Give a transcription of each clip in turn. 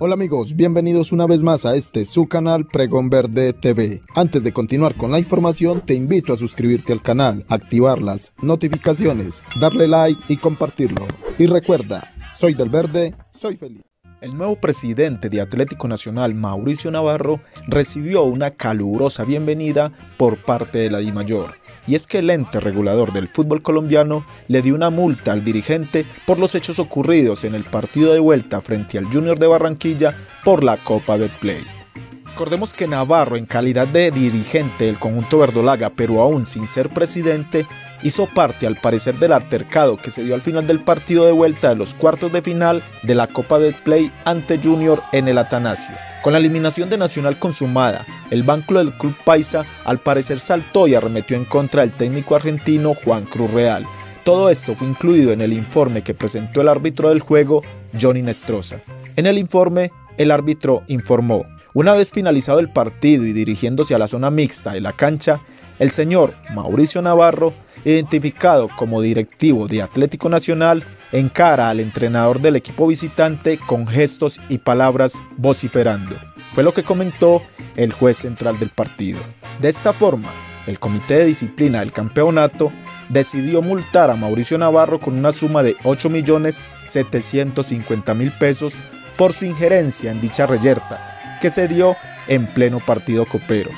Hola amigos, bienvenidos una vez más a este su canal Pregón Verde TV. Antes de continuar con la información, te invito a suscribirte al canal, activar las notificaciones, darle like y compartirlo. Y recuerda, soy del verde, soy feliz. El nuevo presidente de Atlético Nacional, Mauricio Navarro, recibió una calurosa bienvenida por parte de la DIMAYOR y es que el ente regulador del fútbol colombiano le dio una multa al dirigente por los hechos ocurridos en el partido de vuelta frente al Junior de Barranquilla por la Copa Betplay. Recordemos que Navarro, en calidad de dirigente del conjunto verdolaga, pero aún sin ser presidente, hizo parte al parecer del altercado que se dio al final del partido de vuelta de los cuartos de final de la Copa Betplay ante Junior en el Atanasio. Con la eliminación de Nacional consumada, el banco del Club Paisa al parecer saltó y arremetió en contra del técnico argentino Juan Cruz Real. Todo esto fue incluido en el informe que presentó el árbitro del juego, Johnny Nestroza. En el informe, el árbitro informó, una vez finalizado el partido y dirigiéndose a la zona mixta de la cancha, el señor Mauricio Navarro, identificado como directivo de Atlético Nacional, encara al entrenador del equipo visitante con gestos y palabras vociferando. Fue lo que comentó el juez central del partido. De esta forma, el Comité de Disciplina del Campeonato decidió multar a Mauricio Navarro con una suma de 8.750.000 pesos por su injerencia en dicha reyerta que se dio en pleno partido copero.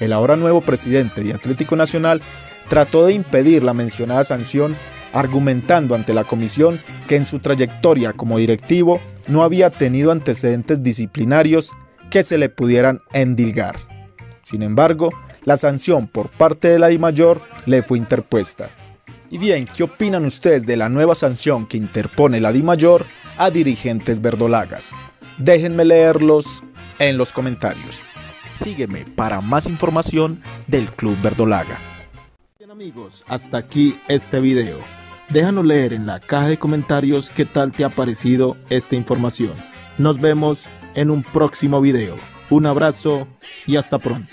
El ahora nuevo presidente de Atlético Nacional trató de impedir la mencionada sanción argumentando ante la comisión que en su trayectoria como directivo no había tenido antecedentes disciplinarios que se le pudieran endilgar. Sin embargo, la sanción por parte de la mayor le fue interpuesta. Y bien, ¿qué opinan ustedes de la nueva sanción que interpone la mayor a dirigentes verdolagas? Déjenme leerlos en los comentarios. Sígueme para más información del Club Verdolaga. Bien amigos, hasta aquí este video. Déjanos leer en la caja de comentarios qué tal te ha parecido esta información. Nos vemos en un próximo video. Un abrazo y hasta pronto.